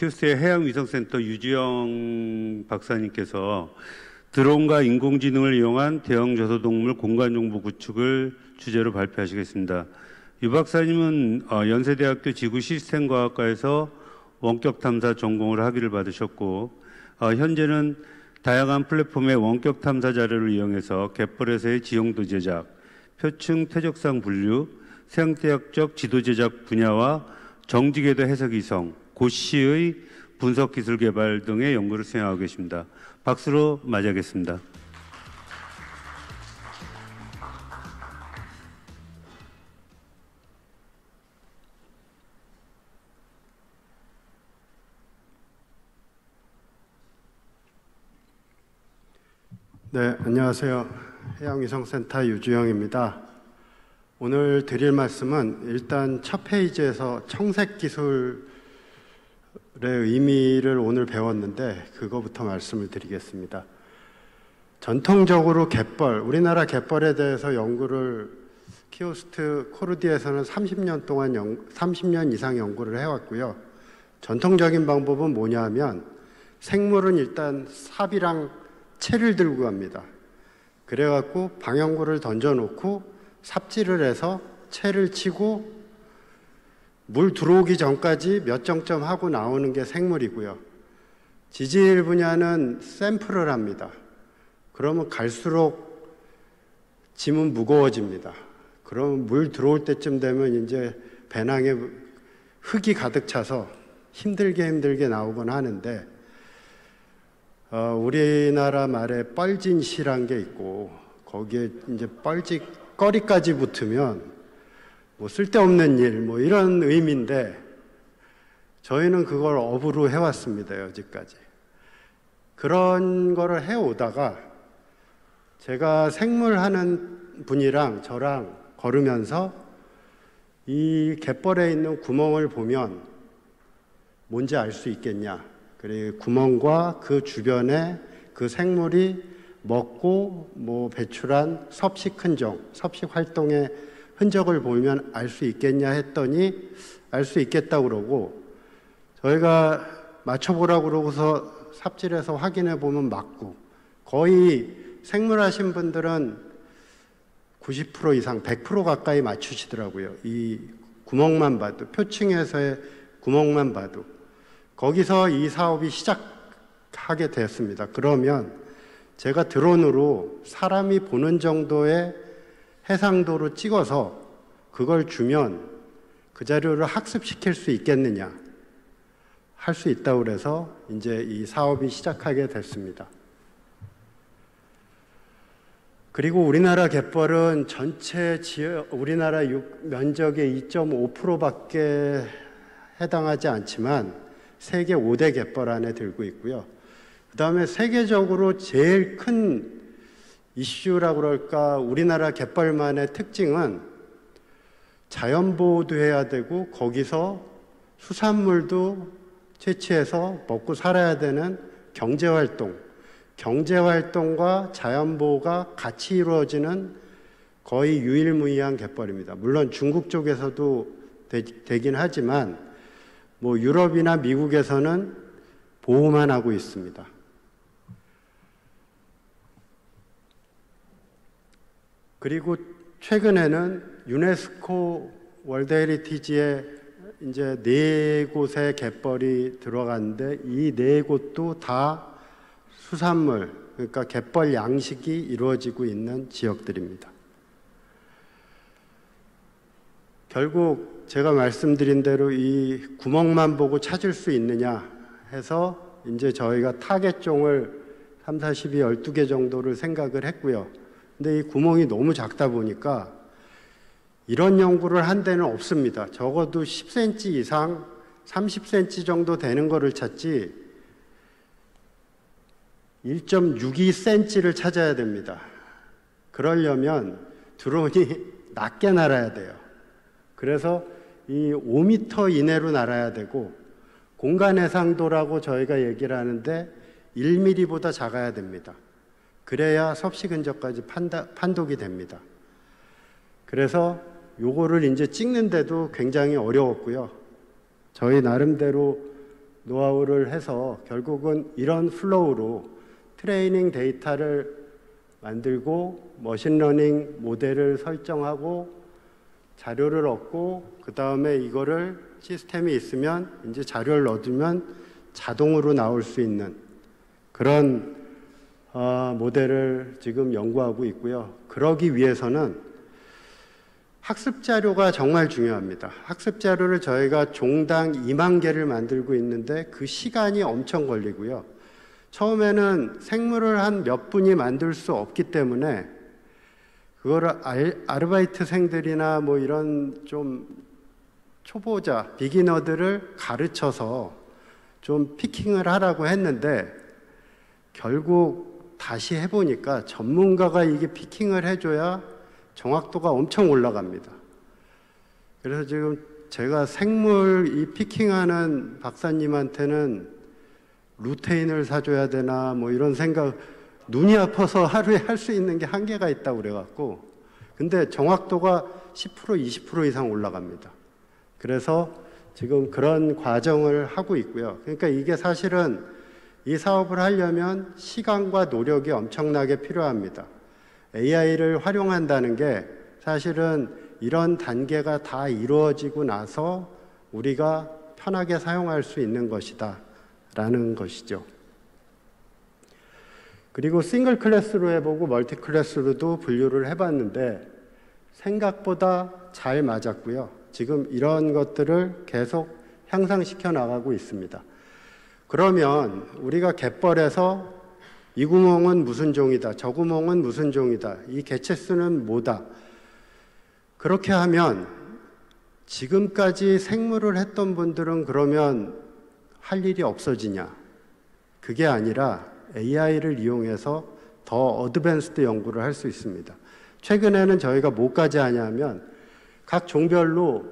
큐스의 해양위성센터 유지영 박사님께서 드론과 인공지능을 이용한 대형 저소동물 공간정보 구축을 주제로 발표하시겠습니다. 유 박사님은 어, 연세대학교 지구시스템과학과에서 원격탐사 전공을 학위를 받으셨고 어, 현재는 다양한 플랫폼의 원격 탐사 자료를 이용해서 갯벌에서의 지형도 제작, 표층 퇴적상 분류, 생태학적 지도 제작 분야와 정지궤도 해석 이성, 고시의 분석 기술 개발 등의 연구를 수행하고 계십니다. 박수로 맞이하겠습니다. 네, 안녕하세요. 해양위성센터 유주영입니다. 오늘 드릴 말씀은 일단 첫 페이지에서 청색 기술 의 의미를 오늘 배웠는데 그거부터 말씀을 드리겠습니다. 전통적으로 갯벌, 우리나라 갯벌에 대해서 연구를 키오스트 코르디에서는 30년 동안 연, 30년 이상 연구를 해왔고요. 전통적인 방법은 뭐냐면 생물은 일단 삽이랑 채를 들고 갑니다. 그래갖고 방향구를 던져놓고 삽질을 해서 채를 치고 물 들어오기 전까지 몇 정점 하고 나오는 게 생물이고요. 지질 분야는 샘플을 합니다. 그러면 갈수록 짐은 무거워집니다. 그러면 물 들어올 때쯤 되면 이제 배낭에 흙이 가득 차서 힘들게 힘들게 나오곤 하는데 어, 우리나라 말에 뻘진시란 게 있고 거기에 이제 뻘짓 거리까지 붙으면 뭐 쓸데없는 일 뭐 이런 의미인데 저희는 그걸 업으로 해왔습니다 여지까지. 그런 거를 해오다가 제가 생물하는 분이랑 저랑 걸으면서 이 갯벌에 있는 구멍을 보면 뭔지 알 수 있겠냐. 그리고 구멍과 그 주변에 그 생물이 먹고 뭐 배출한 섭식 흔적, 섭식 활동의 흔적을 보면 알 수 있겠냐 했더니 알 수 있겠다 그러고 저희가 맞춰보라고 그러고서 삽질해서 확인해 보면 맞고 거의 생물 하신 분들은 90% 이상 100% 가까이 맞추시더라고요. 이 구멍만 봐도 표층에서의 구멍만 봐도 거기서 이 사업이 시작하게 됐습니다. 그러면 제가 드론으로 사람이 보는 정도의 해상도로 찍어서 그걸 주면 그 자료를 학습시킬 수 있겠느냐? 할 수 있다고 그래서 이제 이 사업이 시작하게 됐습니다. 그리고 우리나라 갯벌은 전체 지역, 우리나라 면적의 2.5%밖에 해당하지 않지만 세계 5대 갯벌 안에 들고 있고요. 그 다음에 세계적으로 제일 큰 이슈라고 그럴까 우리나라 갯벌만의 특징은 자연 보호도 해야 되고 거기서 수산물도 채취해서 먹고 살아야 되는 경제 활동, 경제 활동과 자연 보호가 같이 이루어지는 거의 유일무이한 갯벌입니다. 물론 중국 쪽에서도 되, 긴 하지만 뭐 유럽이나 미국에서는 보호만 하고 있습니다. 그리고 최근에는 유네스코 World Heritage에 이제 네 곳의 갯벌이 들어갔는데 이 네 곳도 다 수산물, 그러니까 갯벌 양식이 이루어지고 있는 지역들입니다. 결국 제가 말씀드린 대로 이 구멍만 보고 찾을 수 있느냐 해서 이제 저희가 타겟종을 3, 40이 12개 정도를 생각을 했고요. 근데 이 구멍이 너무 작다 보니까 이런 연구를 한 데는 없습니다. 적어도 10cm 이상 30cm 정도 되는 거를 찾지 1.62cm를 찾아야 됩니다. 그러려면 드론이 낮게 날아야 돼요. 그래서 이 5m 이내로 날아야 되고 공간 해상도라고 저희가 얘기를 하는데 1mm보다 작아야 됩니다. 그래야 섭씨 근접까지 판다, 판독이 됩니다. 그래서 요거를 이제 찍는데도 굉장히 어려웠고요. 저희 나름대로 노하우를 해서 결국은 이런 flow로 training 데이터를 만들고 machine learning 모델을 설정하고 자료를 얻고 그 다음에 이거를 시스템이 있으면 이제 자료를 얻으면 자동으로 나올 수 있는 그런 어, 모델을 지금 연구하고 있고요. 그러기 위해서는 학습 자료가 정말 중요합니다. 학습 자료를 저희가 종당 2만 개를 만들고 있는데 그 시간이 엄청 걸리고요. 처음에는 생물을 한 몇 분이 만들 수 없기 때문에 그거를 알, 아르바이트생들이나 뭐 이런 좀 초보자, 비기너들을 가르쳐서 좀 피킹을 하라고 했는데 결국 다시 해보니까 전문가가 이게 피킹을 해줘야 정확도가 엄청 올라갑니다. 그래서 지금 제가 생물 이 피킹하는 박사님한테는 루테인을 사줘야 되나 뭐 이런 생각 눈이 아파서 하루에 할 수 있는 게 한계가 있다고 그래갖고 근데 정확도가 10% 20% 이상 올라갑니다. 그래서 지금 그런 과정을 하고 있고요. 그러니까 이게 사실은 이 사업을 하려면 시간과 노력이 엄청나게 필요합니다. AI를 활용한다는 게 사실은 이런 단계가 다 이루어지고 나서 우리가 편하게 사용할 수 있는 것이다. 라는 것이죠. 그리고 싱글 클래스로 해보고 멀티 클래스로도 분류를 해봤는데 생각보다 잘 맞았고요. 지금 이런 것들을 계속 향상시켜 나가고 있습니다. 그러면 우리가 갯벌에서 이 구멍은 무슨 종이다, 저 구멍은 무슨 종이다, 이 개체수는 뭐다. 그렇게 하면 지금까지 생물을 했던 분들은 그러면 할 일이 없어지냐? 그게 아니라 AI를 이용해서 더 어드밴스드 연구를 할 수 있습니다. 최근에는 저희가 뭐까지 하냐면 각 종별로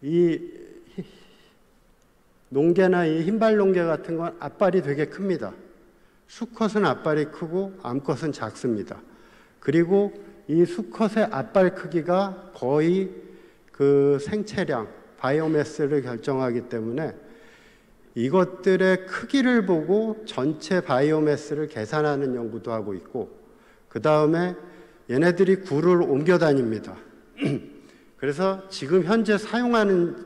이 농개나 이 흰발 농개 같은 건 앞발이 되게 큽니다. 수컷은 앞발이 크고 암컷은 작습니다. 그리고 이 수컷의 앞발 크기가 거의 그 생체량, 바이오매스를 결정하기 때문에 이것들의 크기를 보고 전체 바이오매스를 계산하는 연구도 하고 있고 그 다음에 얘네들이 굴을 옮겨 다닙니다. 그래서 지금 현재 사용하는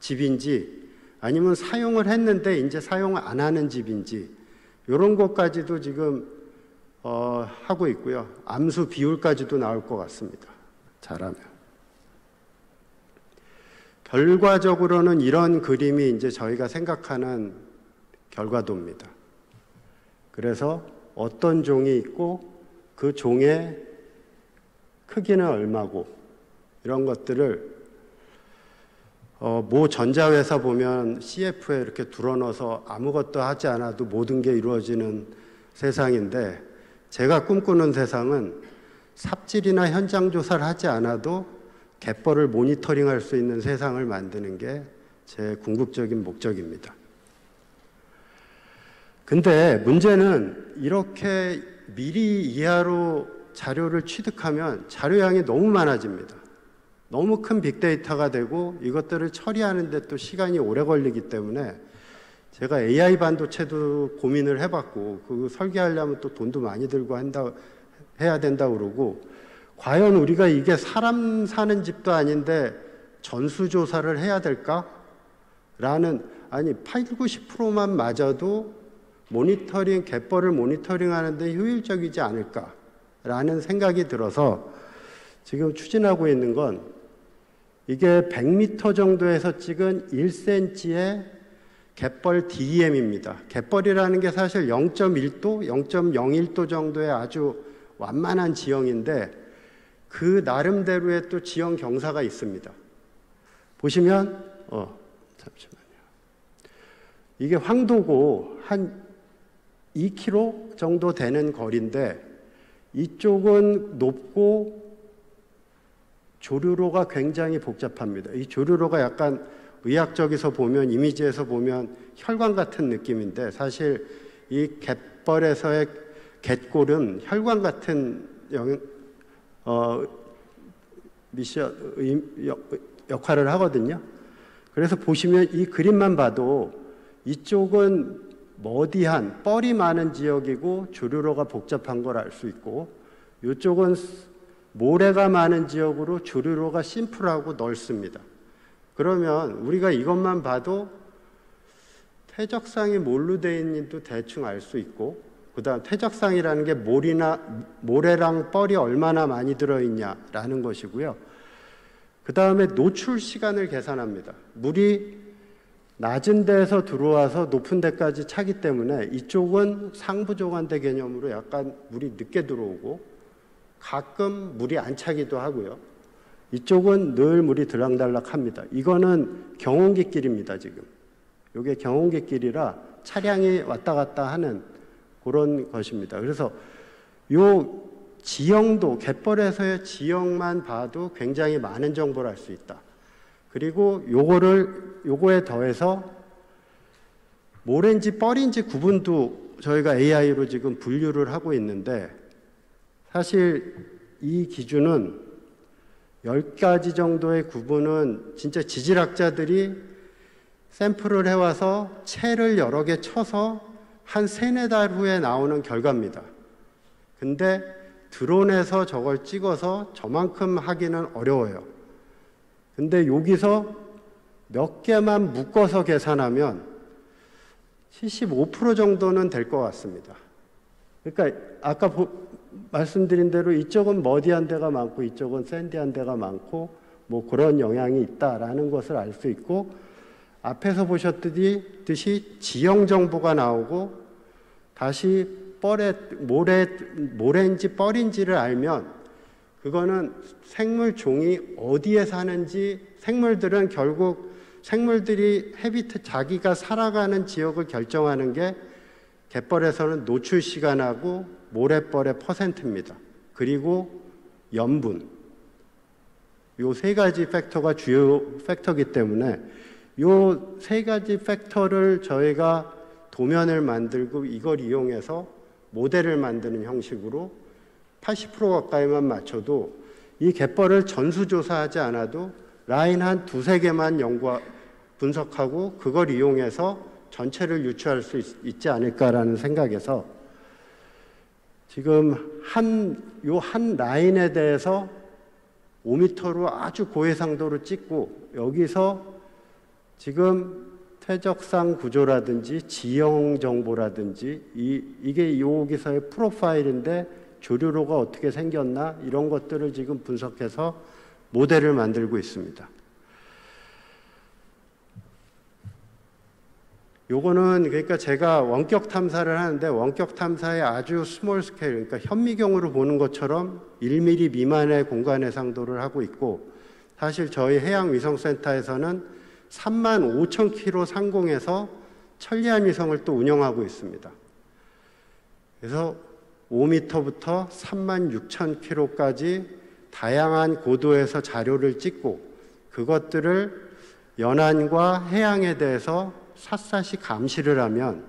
집인지 아니면 사용을 했는데 이제 사용 안 하는 집인지 이런 것까지도 지금 어, 하고 있고요. 암수 비율까지도 나올 것 같습니다. 잘하면. 결과적으로는 이런 그림이 이제 저희가 생각하는 결과도입니다. 그래서 어떤 종이 있고 그 종의 크기는 얼마고 이런 것들을 어, 모 전자회사 보면 CF에 이렇게 둘러넣어서 아무것도 하지 않아도 모든 게 이루어지는 세상인데 제가 꿈꾸는 세상은 삽질이나 현장 조사를 하지 않아도 갯벌을 모니터링할 수 있는 세상을 만드는 게 제 궁극적인 목적입니다. 근데 문제는 이렇게 미리 이하로 자료를 취득하면 자료량이 너무 많아집니다. 너무 큰 빅데이터가 되고 이것들을 처리하는데 또 시간이 오래 걸리기 때문에 제가 AI 반도체도 고민을 해봤고 그 설계하려면 또 돈도 많이 들고 한다 해야 된다 그러고 과연 우리가 이게 사람 사는 집도 아닌데 전수조사를 해야 될까? 라는, 아니, 8, 90%만 맞아도 모니터링, 갯벌을 모니터링 하는데 효율적이지 않을까? 라는 생각이 들어서 지금 추진하고 있는 건 이게 100m 정도에서 찍은 1cm의 갯벌 DEM입니다. 갯벌이라는 게 사실 0.1도, 0.01도 정도의 아주 완만한 지형인데 그 나름대로의 또 지형 경사가 있습니다. 보시면 어 잠시만요. 이게 황도고 한 2km 정도 되는 거리인데 이쪽은 높고 조류로가 굉장히 복잡합니다. 이 조류로가 약간 의학적에서 보면 이미지에서 보면 혈관 같은 느낌인데 사실 이 갯벌에서의 갯골은 혈관 같은 영, 어, 미션 역, 역할을 하거든요. 그래서 보시면 이 그림만 봐도 이쪽은 머디한 뻘이 많은 지역이고 조류로가 복잡한 걸 알 수 있고 이쪽은 모래가 많은 지역으로 조류로가 심플하고 넓습니다. 그러면 우리가 이것만 봐도 퇴적상이 뭘로 되어 있는지도 대충 알 수 있고 그다음 퇴적상이라는 게 모리나 모래랑 뻘이 얼마나 많이 들어 있냐라는 것이고요. 그다음에 노출 시간을 계산합니다. 물이 낮은 데에서 들어와서 높은 데까지 차기 때문에 이쪽은 상부조간대 개념으로 약간 물이 늦게 들어오고 가끔 물이 안 차기도 하고요. 이쪽은 늘 물이 들락달락합니다. 이거는 경운기길입니다, 지금. 이게 경운기길이라 차량이 왔다 갔다 하는 그런 것입니다. 그래서 요 지형도 갯벌에서의 지형만 봐도 굉장히 많은 정보를 알 수 있다. 그리고 요거를 요거에 더해서 모래인지 뻘인지 구분도 저희가 AI로 지금 분류를 하고 있는데 사실 이 기준은 10가지 정도의 구분은 진짜 지질학자들이 샘플을 해와서 채를 여러 개 쳐서 한 세네 달 후에 나오는 결과입니다. 근데 드론에서 저걸 찍어서 저만큼 하기는 어려워요. 근데 여기서 몇 개만 묶어서 계산하면 75% 정도는 될 것 같습니다. 그러니까 아까 보, 말씀드린 대로 이쪽은 머디한 데가 많고 이쪽은 샌디한 데가 많고 뭐 그런 영향이 있다라는 것을 알 수 있고 앞에서 보셨듯이 지형 정보가 나오고 다시 뻘에 모래 모래인지 뻘인지를 알면 그거는 생물 종이 어디에 사는지 생물들은 결국 생물들이 헤비트 자기가 살아가는 지역을 결정하는 게 갯벌에서는 노출 시간하고 모래벌의 퍼센트입니다. 그리고 염분. 요 세 가지 팩터가 주요 팩터기 때문에 요 세 가지 팩터를 저희가 도면을 만들고 이걸 이용해서 모델을 만드는 형식으로 80% 가까이만 맞춰도 이 갯벌을 전수조사하지 않아도 라인 한 두세 개만 연구 분석하고 그걸 이용해서 전체를 유추할 수 있, 지 않을까라는 생각에서 지금 한, 요 한 라인에 대해서 5m로 아주 고해상도로 찍고 여기서 지금 퇴적상 구조라든지 지형 정보라든지 이, 이게 여기서의 프로파일인데 조류로가 어떻게 생겼나 이런 것들을 지금 분석해서 모델을 만들고 있습니다. 요거는 그러니까 제가 원격 탐사를 하는데 원격 탐사의 아주 small scale 그러니까 현미경으로 보는 것처럼 1mm 미만의 공간 해상도를 하고 있고 사실 저희 해양위성센터에서는 3만 5천 킬로 상공에서 천리안 위성을 또 운영하고 있습니다. 그래서 5m부터 3만 6천 킬로까지 다양한 고도에서 자료를 찍고 그것들을 연안과 해양에 대해서 샅샅이 감시를 하면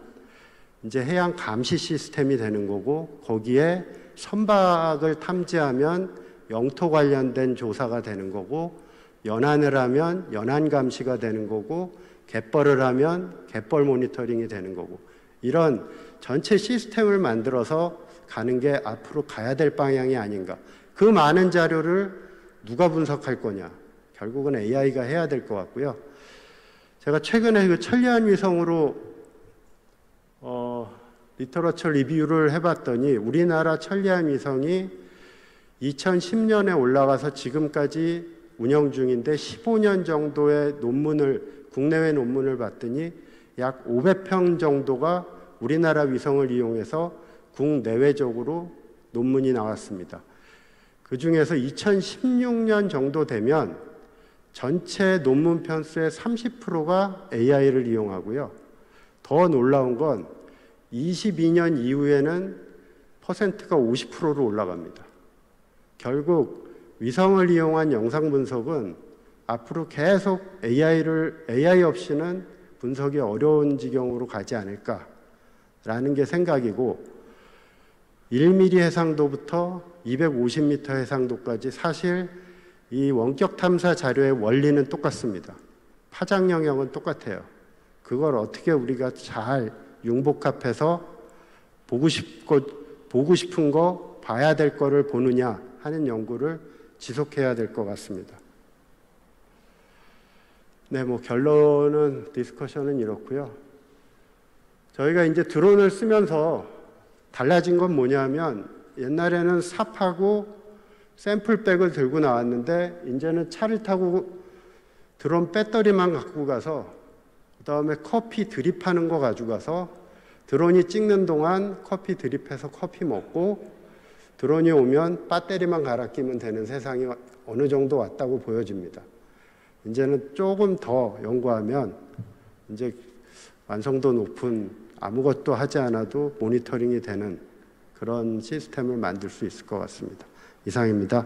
이제 해양 감시 시스템이 되는 거고 거기에 선박을 탐지하면 영토 관련된 조사가 되는 거고 연안을 하면 연안 감시가 되는 거고 갯벌을 하면 갯벌 모니터링이 되는 거고 이런 전체 시스템을 만들어서 가는 게 앞으로 가야 될 방향이 아닌가. 그 많은 자료를 누가 분석할 거냐. 결국은 AI가 해야 될 것 같고요. 제가 최근에 그 천리안 위성으로 어, 리터러처 리뷰를 해봤더니 우리나라 천리안 위성이 2010년에 올라가서 지금까지 운영 중인데 15년 정도의 논문을 국내외 논문을 봤더니 약 500평 정도가 우리나라 위성을 이용해서 국내외적으로 논문이 나왔습니다. 그 중에서 2016년 정도 되면 전체 논문 편수의 30%가 AI를 이용하고요. 더 놀라운 건 22년 이후에는 퍼센트가 50%로 올라갑니다. 결국 위성을 이용한 영상 분석은 앞으로 계속 AI를 AI 없이는 분석이 어려운 지경으로 가지 않을까라는 게 생각이고 1mm 해상도부터 250m 해상도까지 사실 이 원격 탐사 자료의 원리는 똑같습니다. 파장 영역은 똑같아요. 그걸 어떻게 우리가 잘 융복합해서 보고 싶고 보고 싶은 거 봐야 될 거를 보느냐 하는 연구를 지속해야 될 것 같습니다. 네, 뭐 결론은 디스커션은 이렇고요. 저희가 이제 드론을 쓰면서 달라진 건 뭐냐면 옛날에는 삽하고 샘플백을 들고 나왔는데 이제는 차를 타고 드론 배터리만 갖고 가서 그 다음에 커피 드립하는 거 가져가서 드론이 찍는 동안 커피 드립해서 커피 먹고 드론이 오면 배터리만 갈아 끼면 되는 세상이 어느 정도 왔다고 보여집니다. 이제는 조금 더 연구하면 이제 완성도 높은 아무것도 하지 않아도 모니터링이 되는 그런 시스템을 만들 수 있을 것 같습니다. 이상입니다.